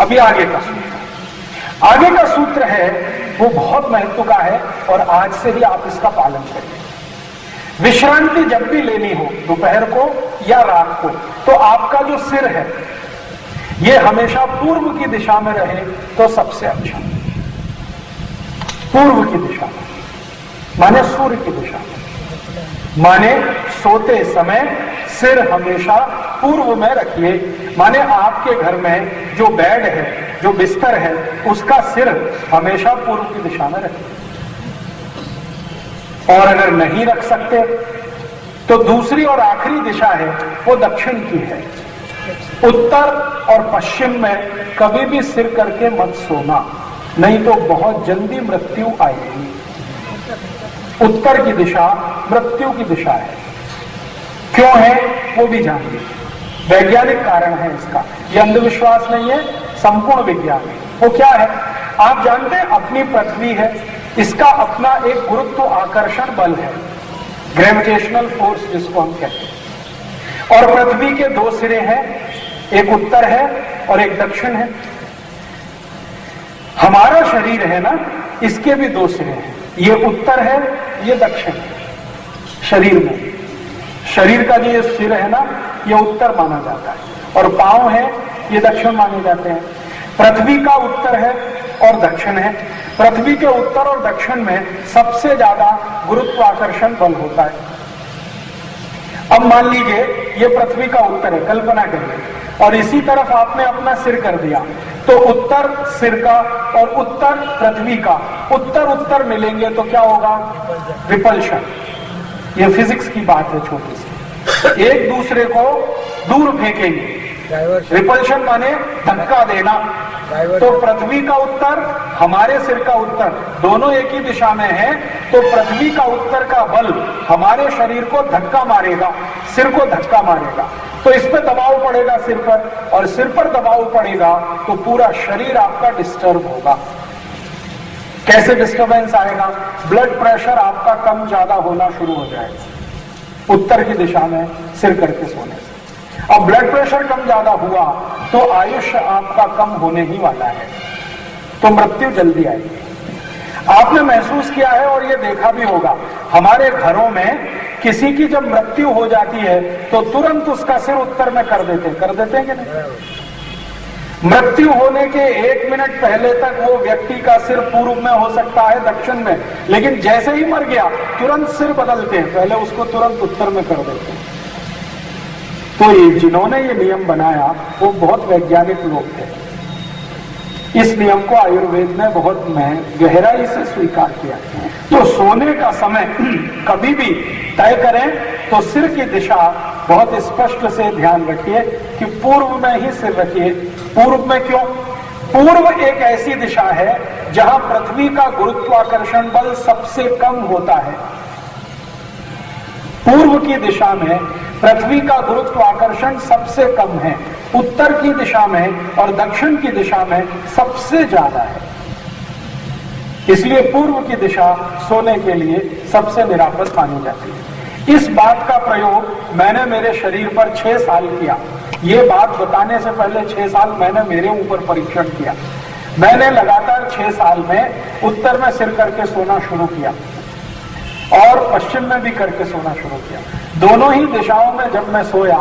अभी आगे का सूत्र। आगे का सूत्र है, वो बहुत महत्व का है और आज से ही आप इसका पालन करें। विश्रांति जब भी लेनी हो, दोपहर को या रात को तो आपका जो सिर है, ये हमेशा पूर्व की दिशा में रहे तो सबसे अच्छा। पूर्व की दिशा में माने सूर्य की दिशा। में माने सोते समय सिर हमेशा पूर्व में रखिए। माने आपके घर में जो बेड है, जो बिस्तर है, उसका सिर हमेशा पूर्व की दिशा में रखिए। और अगर नहीं रख सकते तो दूसरी और आखिरी दिशा है, वो दक्षिण की है। उत्तर और पश्चिम में कभी भी सिर करके मत सोना, नहीं तो बहुत जल्दी मृत्यु आएगी। उत्तर की दिशा, मृत्यु की दिशा है। क्यों है? वो भी जानिए। वैज्ञानिक कारण है इसका। ये अंधविश्वास नहीं है, संपूर्ण विज्ञान है। वो क्या है? आप जानते हैं, अपनी पृथ्वी है। इसका अपना एक गुरुत्व आकर्षण बल है। ग्रेविटेशनल फोर्स जिसको हम कहते हैं। और पृथ्वी के दो सिरे हैं। एक उत्तर है और एक दक्षिण है। हमारा शरीर है ना, इसके भी दो सिरे हैं। ये उत्तर है, ये दक्षिण, शरीर में। शरीर का जो ये सिर है ना, ये उत्तर माना जाता है। और पाँव है, ये दक्षिण माने जाते हैं। पृथ्वी का उत्तर है और दक्षिण है। पृथ्वी के उत्तर और दक्षिण में सबसे ज़्यादा गुरुत्वाकर्षण बल होता है। अब मान लीजिए, ये पृथ्वी का उत्तर है, कल्पना करिए। और इसी तरफ़ आपने अपना सिर कर दिया। तो उत्तर सिर का और उत्तर पृथ्वी का। उत्तर उत्तर मिलेंगे तो क्या होगा? रिपल्शन ये फिजिक्स की बात है छोटी सी। एक दूसरे को दूर फेंकेंगे। रिपल्शन माने धक्का देना। तो पृथ्वी का उत्तर हमारे सिर का उत्तर दोनों एक ही दिशा में है तो पृथ्वी का उत्तर का बल हमारे शरीर को धक्का मारेगा सिर को धक्का मारेगा। तो इस पर दबाव पड़ेगा सिर पर और सिर पर दबाव पड़ेगा तो पूरा शरीर आपका डिस्टर्ब होगा। कैसे डिस्टर्बेंस आएगा? ब्लड प्रेशर आपका कम ज़्यादा होना शुरू हो जाएगा। उत्तर की दिशा में सिर करके सोने से। अब ब्लड प्रेशर कम ज़्यादा हुआ तो आयुष्य आपका कम होने ही वाला है। तो मृत्यु जल्दी आएगी। आपने महसूस किया है और ये देखा भी होगा, हमारे घरों में किसी की जब मृत्यु हो जाती है तो तुरंत उसका सिर उत्तर में कर देते कर देते हैं कि नहीं? मृत्यु होने के एक मिनट पहले तक वो व्यक्ति का सिर पूर्व में हो सकता है, दक्षिण में, लेकिन जैसे ही मर गया, तुरंत सिर बदलते हैं। पहले उसको तुरंत उत्तर में कर देते हैं। तो ये जिन्होंने ये नियम बनाया, वो बहुत वैज्ञानिक लोग थे। इस नियम को आयुर्वेद ने बहुत गहराई से स्वीकार किया। तो सोने का समय कभी भी तय करें तो सिर की दिशा बहुत स्पष्ट से ध्यान रखिए कि पूर्व में ही सिर रखिए। पूर्व में क्यों? पूर्व एक ऐसी दिशा है, जहाँ पृथ्वी का गुरुत्वाकर्षण बल सबसे कम होता है। पूर्व की दिशा में पृथ्वी का गुरुत्वाकर्षण सबसे कम है। उत्तर की दिशा में और दक्षिण की दिशा में सबसे ज़्यादा है। इसलिए पूर्व की दिशा सोने के लिए सबसे निरापद मानी जाती है। इस बात का प्रयोग मैंने मेरे शरीर पर छह साल किया। ये बात बताने से पहले छह साल मैंने मेरे ऊपर परीक्षण किया। मैंने लगातार छह साल में उत्तर में सिर करके सोना शुरू किया। और पश्चिम में भी करके सोना शुरू किया। दोनों ही दिशाओं में जब मैं सोया,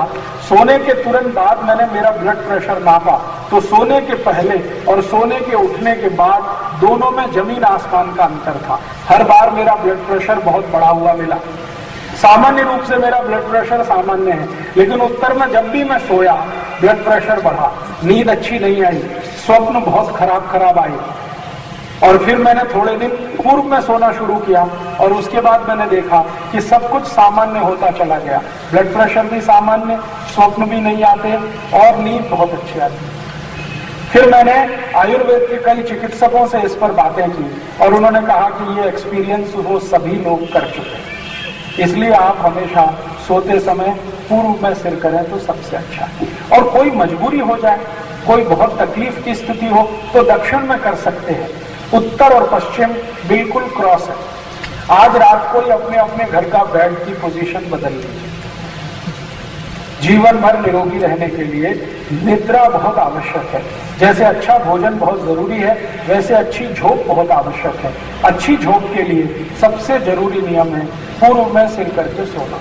सोने के तुरंत बाद मैंने मेरा ब्लड प्रेशर नापा तो सोने के पहले और सोने के उठने के बाद दोनों में ज़मीन आसमान का अंतर था। हर बार मेरा ब्लड प्रेशर बहुत बढ़ा हुआ मिला। सामान्य रूप से मेरा ब्लड प्रेशर सामान्य है, लेकिन उत्तर में जब भी मैं सोया ब्लड प्रेशर बढ़ा। नींद अच्छी नहीं आई, स्वप्न बहुत खराब खराब आई और फिर मैंने थोड़े दिन पूर्व में सोना शुरू किया और उसके बाद मैंने देखा कि सब कुछ सामान्य होता चला गया। ब्लड प्रेशर भी सामान्य, स्वप्न भी नहीं आते और नींद बहुत अच्छी आती। फिर मैंने आयुर्वेद के कई चिकित्सकों से इस पर बातें की और उन्होंने कहा कि ये एक्सपीरियंस वो सभी लोग कर चुके हैं। इसलिए आप हमेशा सोते समय पूर्व में सिर करें तो सबसे अच्छा है। और कोई मजबूरी हो जाए, कोई बहुत तकलीफ़ की स्थिति हो तो दक्षिण में कर सकते हैं। उत्तर और पश्चिम बिल्कुल क्रॉस है। आज रात को ही अपने अपने घर का बेड की पोजीशन बदल लीजिए जीवन भर निरोगी रहने के लिए निद्रा बहुत आवश्यक है। जैसे अच्छा भोजन बहुत ज़रूरी है, वैसे अच्छी झोंक बहुत आवश्यक है। अच्छी झोंक के लिए सबसे ज़रूरी नियम है, पूर्व में सिर करके सोना।